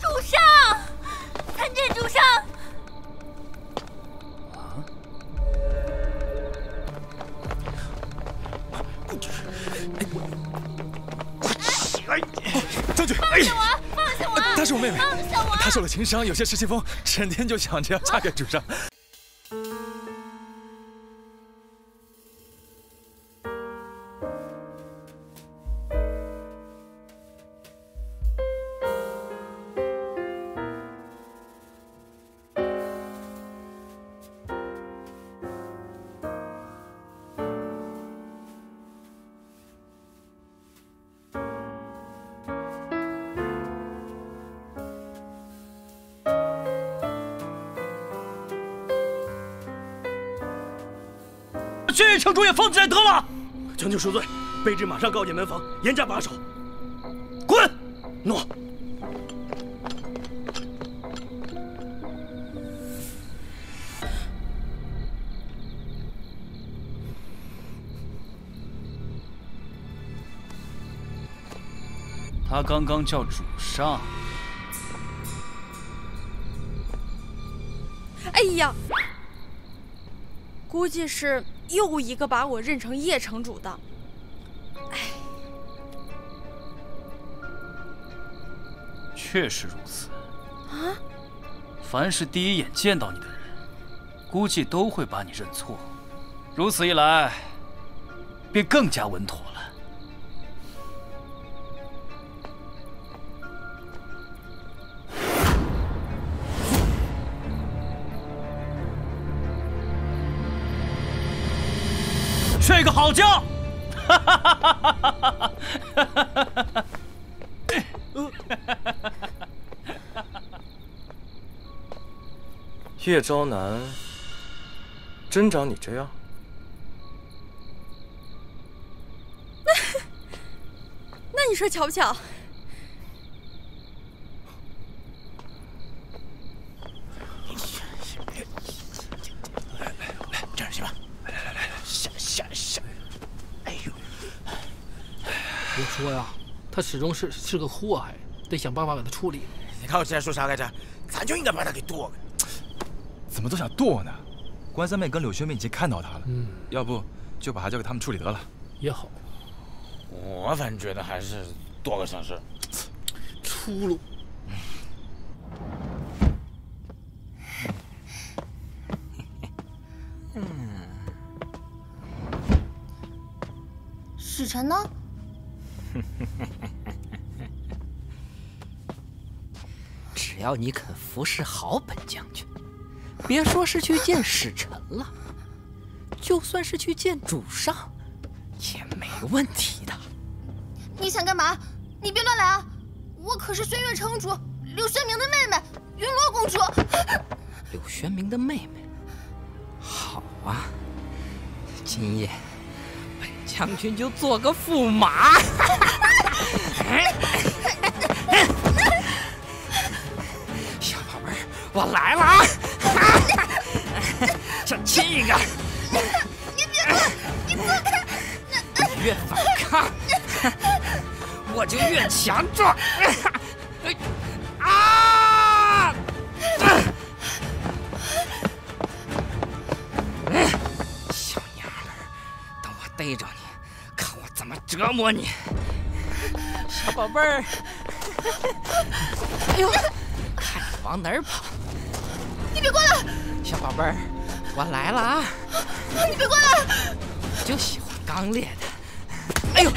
主上，参见主上。哎，将军，放下我！放下我！她是我妹妹，放下我！她受了情伤，有些失心疯，整天就想着要嫁给主上。薛岳城主也放进来得了。将军恕罪，卑职马上告诫门房，严加把守。滚！诺。他刚刚叫主上。哎呀，估计是又一个把我认成叶城主的。确实如此。啊？凡是第一眼见到你的人，估计都会把你认错。如此一来，便更加稳妥了。睡个好觉！哈哈哈哈哈哈！叶昭南，真长你这样？那你说巧不巧？来来来，这样行吧？来来来来，下下下！哎呦，我说呀，他始终是是个祸害，得想办法把他处理。你看我现在说啥来着？咱就应该把他给剁了。怎么都想剁呢？关三妹跟柳学妹已经看到他了，嗯，要不就把他交给他们处理得了。也好，我反正觉得还是剁个省事。粗鲁。嗯，使臣呢？只要你肯服侍好本将军，别说是去见使臣了，就算是去见主上，也没问题的。你想干嘛？你别乱来啊！我可是轩辕城主柳宣明的妹妹云罗公主。柳宣明的妹妹，好啊！今夜本将军就做个驸马。我来了啊！想亲一个？你别过，你放开！你越反抗，我就越强壮。啊！小娘们，等我逮着你，看我怎么折磨你！小宝贝儿，哎呦，往哪儿跑！你别过来！小宝贝儿，我来了啊！你别过来！我就喜欢刚烈的。哎呦，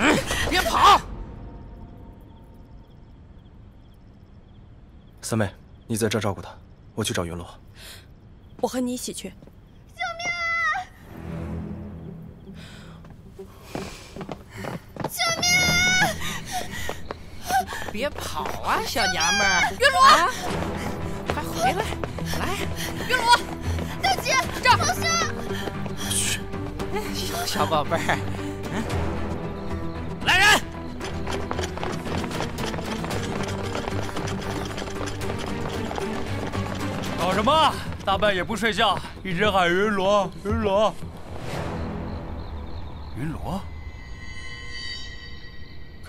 嗯，别跑！三妹，你在这儿照顾他，我去找云罗。我和你一起去。别跑啊，小娘们儿！云罗，啊，快回来！来，云罗，大姐，这放下！小小宝贝儿，嗯，来人！搞什么？大半夜不睡觉，一直喊云罗，云罗，云罗。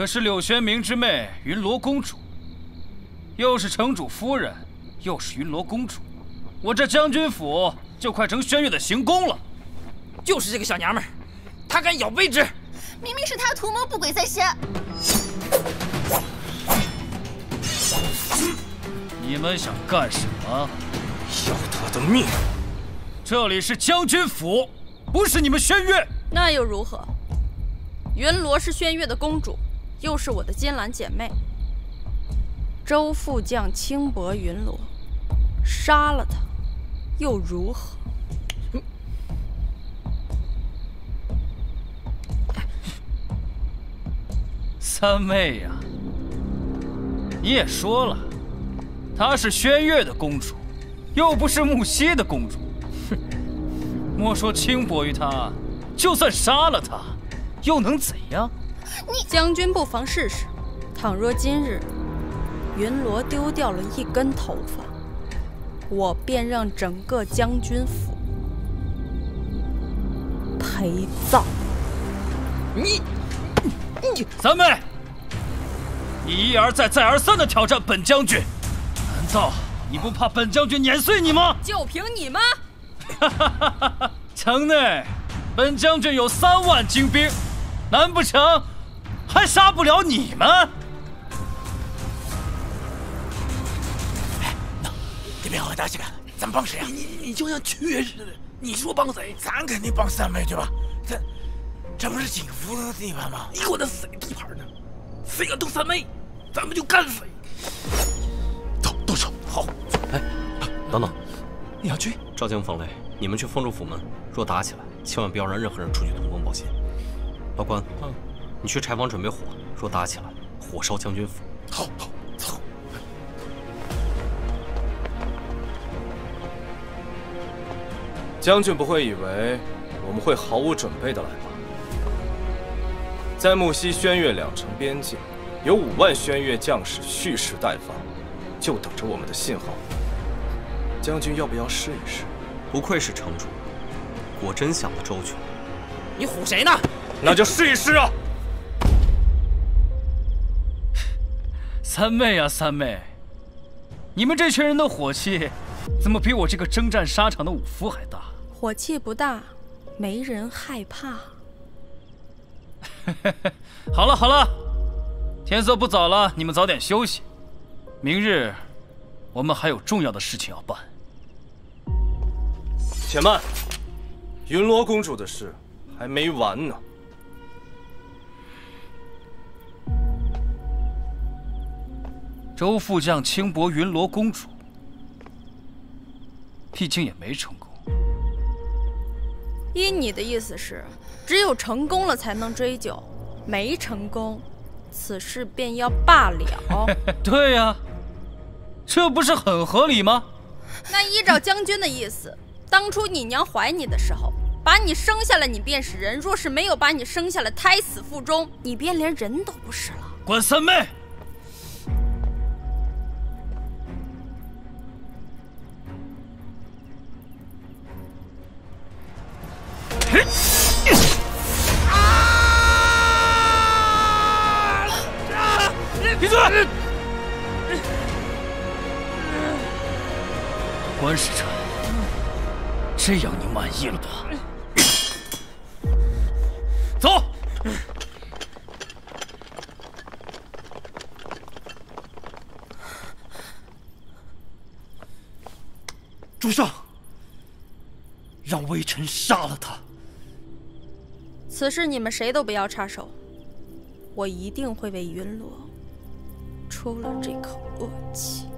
可是柳玄明之妹云罗公主，又是城主夫人，又是云罗公主，我这将军府就快成轩月的行宫了。就是这个小娘们儿，她敢咬卑职，明明是她图谋不轨在先。你们想干什么？要她的命！这里是将军府，不是你们轩月。那又如何？云罗是轩月的公主，又是我的金兰姐妹。周副将轻薄云罗，杀了她，又如何？三妹呀，你也说了，她是轩辕的公主，又不是木溪的公主。哼，莫说轻薄于她，就算杀了她，又能怎样？你将军不妨试试，倘若今日云罗丢掉了一根头发，我便让整个将军府陪葬。你。你三妹，你一而再、再而三的挑战本将军，难道你不怕本将军碾碎你吗？就凭你吗？哈哈哈哈哈城内，本将军有三万精兵，难不成还杀不了你们？哎，你别和我打起来，咱帮谁啊？你你你就像缺似的，你说帮谁？咱肯定帮三妹对吧？这。这不是警服的地盘吗？你管他谁地盘呢？谁敢动三妹，咱们就干谁！动动手！好。哎，等等，你要去？赵江、冯雷，你们去封住府门，若打起来，千万不要让任何人出去通风报信。老关，嗯，你去柴房准备火，若打起来，火烧将军府。好，好，走。将军不会以为我们会毫无准备的来吧？在木西轩辕两城边境，有五万轩辕将士蓄势待发，就等着我们的信号。将军要不要试一试？不愧是城主，果真想得周全。你唬谁呢？那就试一试啊！三妹啊，三妹，你们这群人的火气，怎么比我这个征战沙场的武夫还大？火气不大，没人害怕。好了好了，天色不早了，你们早点休息。明日我们还有重要的事情要办。且慢，云罗公主的事还没完呢。周副将轻薄云罗公主，毕竟也没成功。依你的意思是？只有成功了才能追究，没成功，此事便要罢了。对呀，这不是很合理吗？那依照将军的意思，当初你娘怀你的时候，把你生下来，你便是人；若是没有把你生下来，胎死腹中，你便连人都不是了。管三妹。闭嘴！关使臣，这样你满意了吧？走！主上，让微臣杀了他。此事你们谁都不要插手，我一定会为云罗。出了这口恶气。